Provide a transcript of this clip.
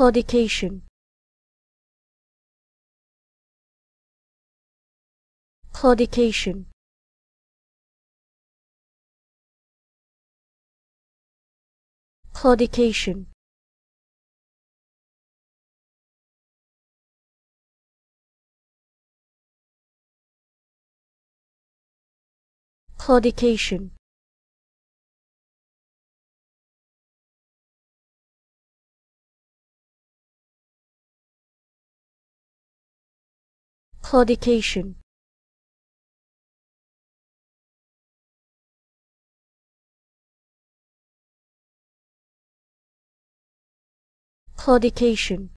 claudication. Claudication. Claudication. Claudication claudication. Claudication